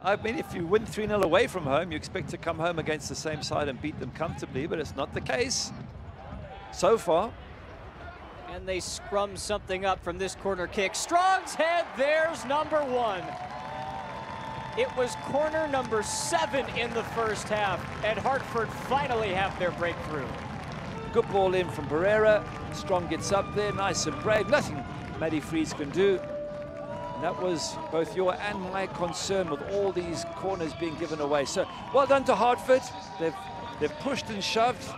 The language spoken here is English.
I mean, if you win 3-0 away from home, you expect to come home against the same side and beat them comfortably, but it's not the case so far. And they scrum something up from this corner kick. Strong's head, there's number one. It was corner number seven in the first half, and Hartford finally have their breakthrough. Good ball in from Pereira. Strong gets up there, nice and brave. Nothing Matty Freese can do. And that was both your and my concern with all these corners being given away. So well done to Hartford. They've, they've pushed and shoved.